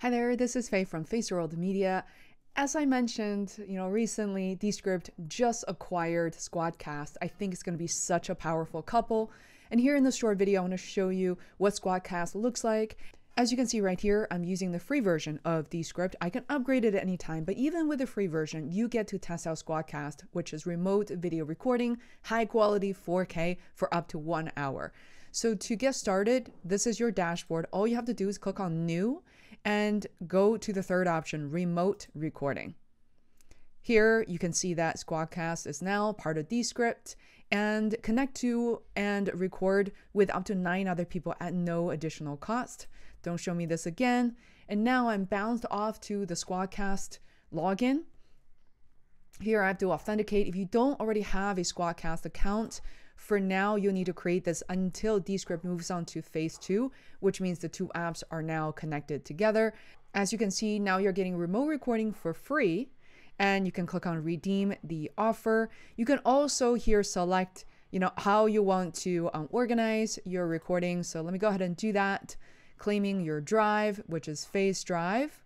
Hi there, this is Fei from Feisworld Media. As I mentioned, you know, recently Descript just acquired Squadcast. I think it's going to be such a powerful couple. And here in this short video, I want to show you what Squadcast looks like. As you can see right here, I'm using the free version of Descript. I can upgrade it at any time, but even with the free version, you get to test out Squadcast, which is remote video recording, high quality 4K for up to one hour. So to get started, this is your dashboard. All you have to do is click on New and go to the third option, remote recording. Here you can see that Squadcast is now part of Descript and connect to and record with up to nine other people at no additional cost. Don't show me this again. And now I'm bounced off to the Squadcast login. Here I have to authenticate. If you don't already have a Squadcast account, for now, you'll need to create this until Descript moves on to phase two, which means the two apps are now connected together. As you can see, now you're getting remote recording for free and you can click on redeem the offer. You can also here select, you know, how you want to um, organize your recording. So let me go ahead and do that. Claiming your drive, which is Phase Drive.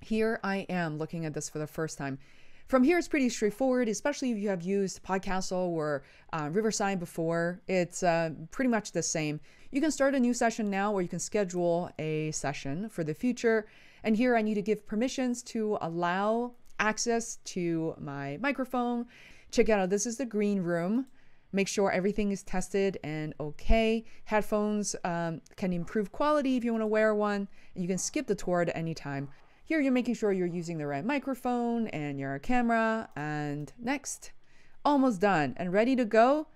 Here I am looking at this for the first time. From here, it's pretty straightforward, especially if you have used Podcastle or uh, Riverside before. It's uh, pretty much the same. You can start a new session now, or you can schedule a session for the future. And here I need to give permissions to allow access to my microphone. Check out, this is the green room. Make sure everything is tested and okay. Headphones um, can improve quality if you want to wear one. You can skip the tour at any time. Here you're making sure you're using the right microphone and your camera. And next, almost done and ready to go.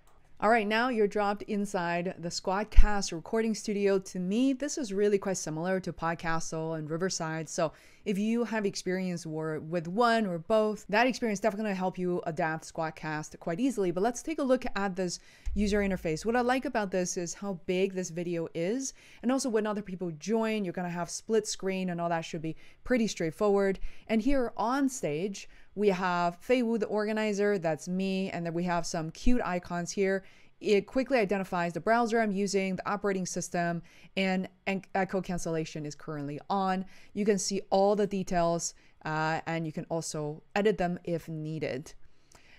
All right, now you're dropped inside the Squadcast recording studio. To me, this is really quite similar to Podcastle and Riverside. So if you have experience with one or both, that experience definitely going to help you adapt Squadcast quite easily. But let's take a look at this user interface. What I like about this is how big this video is. And also when other people join, you're going to have split screen and all that should be pretty straightforward. And here on stage, we have Fei Wu, the organizer, that's me, and then we have some cute icons here. It quickly identifies the browser I'm using, the operating system, and, echo cancellation is currently on. You can see all the details uh, and you can also edit them if needed.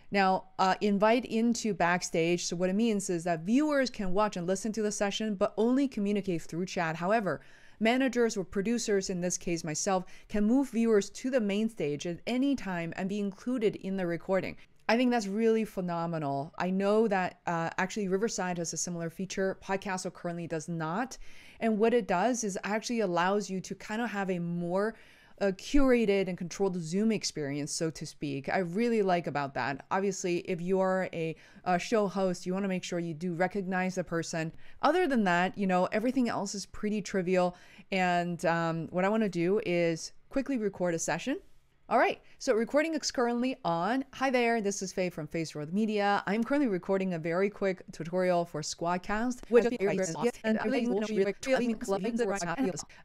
Now, uh, invite into backstage. So, what it means is that viewers can watch and listen to the session, but only communicate through chat. However, Managers or producers, in this case myself, can move viewers to the main stage at any time and be included in the recording. I think that's really phenomenal. I know that uh, actually Riverside has a similar feature. Podcastle currently does not. And what it does is actually allows you to kind of have a more a curated and controlled Zoom experience, so to speak. I really like about that. Obviously, if you are a, a show host, you want to make sure you do recognize the person. Other than that, you know, everything else is pretty trivial. And um, what I want to do is quickly record a session all right, so recording is currently on. Hi there, this is Fei from Feisworld Media. I'm currently recording a very quick tutorial for Squadcast.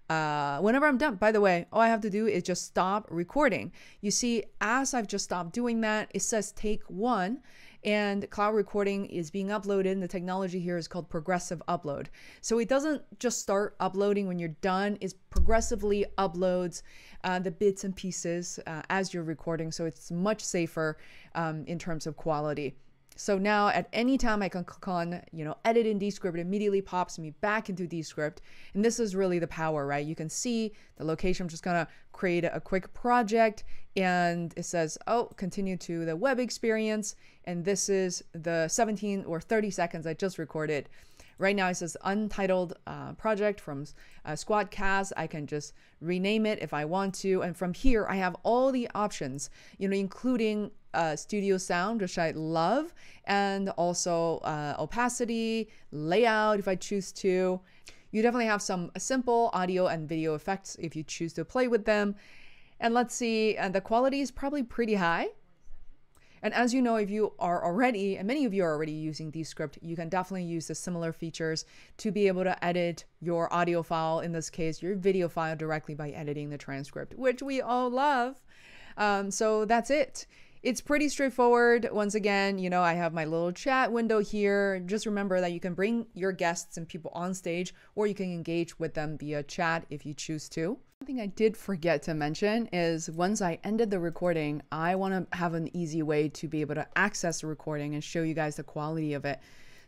Uh, whenever I'm done, by the way, all I have to do is just stop recording. You see, as I've just stopped doing that, it says take one and cloud recording is being uploaded. And the technology here is called progressive upload. So it doesn't just start uploading when you're done, it progressively uploads uh, the bits and pieces uh, as you're recording. So it's much safer um, in terms of quality. So now at any time I can click on, you know, edit in Descript, it immediately pops me back into Descript. And this is really the power, right? You can see the location. I'm just gonna create a quick project and it says, oh, continue to the web experience. And this is the 17 or 30 seconds I just recorded. Right now it says untitled uh, project from uh, Squadcast. I can just rename it if I want to. And from here, I have all the options, you know, including uh, studio sound, which I love, and also uh, opacity, layout if I choose to. You definitely have some simple audio and video effects if you choose to play with them. And let's see, and the quality is probably pretty high. And as you know, if you are already, and many of you are already using Descript, you can definitely use the similar features to be able to edit your audio file, in this case, your video file directly by editing the transcript, which we all love. Um, so that's it. It's pretty straightforward. Once again, you know, I have my little chat window here. Just remember that you can bring your guests and people on stage, or you can engage with them via chat if you choose to. Thing I did forget to mention is once I ended the recording, I want to have an easy way to be able to access the recording and show you guys the quality of it.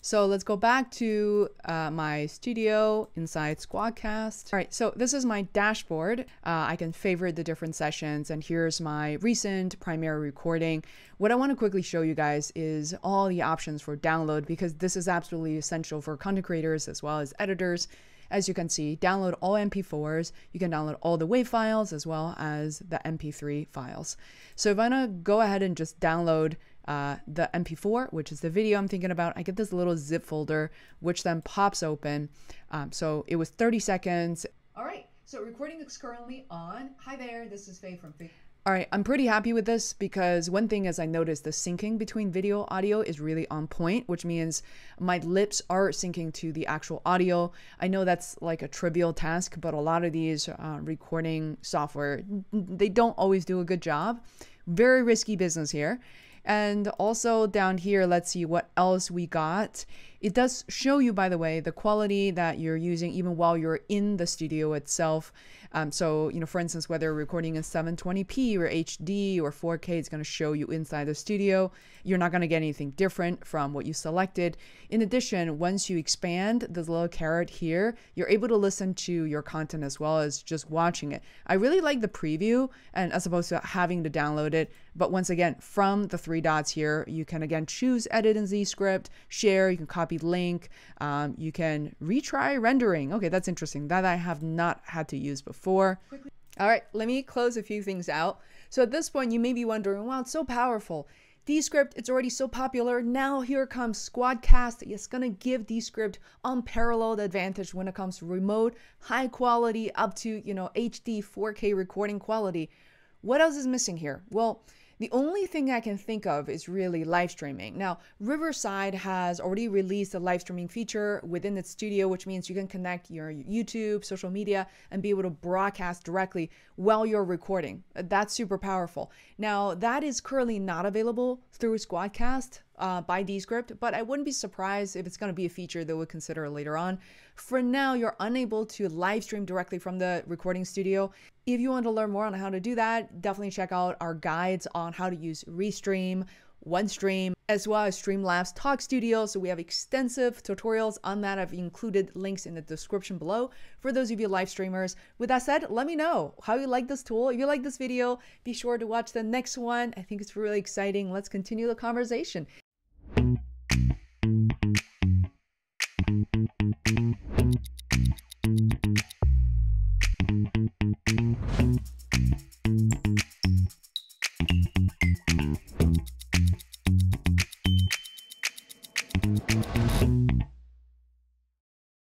So let's go back to uh, my studio inside Squadcast. All right, so this is my dashboard. Uh, I can favorite the different sessions, and here's my recent primary recording. What I want to quickly show you guys is all the options for download because this is absolutely essential for content creators as well as editors. As you can see, download all MP4s. You can download all the WAV files as well as the MP3 files. So if I want to go ahead and just download uh, the MP4, which is the video I'm thinking about, I get this little zip folder, which then pops open. Um, so it was 30 seconds. All right, so recording is currently on. Hi there, this is Fei from Faye. All right, I'm pretty happy with this because one thing is I noticed the syncing between video audio is really on point, which means my lips are syncing to the actual audio. I know that's like a trivial task, but a lot of these uh, recording software, they don't always do a good job. Very risky business here. And also down here, let's see what else we got. It does show you, by the way, the quality that you're using even while you're in the studio itself. Um, so, you know, for instance, whether recording in 720p or HD or 4K, it's going to show you inside the studio. You're not going to get anything different from what you selected. In addition, once you expand this little caret here, you're able to listen to your content as well as just watching it. I really like the preview and as opposed to having to download it. But once again, from the three dots here, you can again choose edit in Descript, share, you can copy link, um, you can retry rendering. Okay, that's interesting. That I have not had to use before. All right, let me close a few things out. So at this point, you may be wondering, wow, it's so powerful. Descript, it's already so popular. Now here comes Squadcast. It's gonna give Descript unparalleled advantage when it comes to remote, high quality, up to you know HD 4K recording quality. What else is missing here? Well, the only thing I can think of is really live streaming. Now, Riverside has already released a live streaming feature within its studio, which means you can connect your YouTube, social media, and be able to broadcast directly while you're recording. That's super powerful. Now, that is currently not available through Squadcast uh, by Descript, but I wouldn't be surprised if it's going to be a feature that we'll consider later on. For now, you're unable to live stream directly from the recording studio. If you want to learn more on how to do that, definitely check out our guides on how to use Restream, OneStream, as well as Streamlabs Talk Studio. So we have extensive tutorials on that. I've included links in the description below for those of you live streamers. With that said, let me know how you like this tool. If you like this video, be sure to watch the next one. I think it's really exciting. Let's continue the conversation.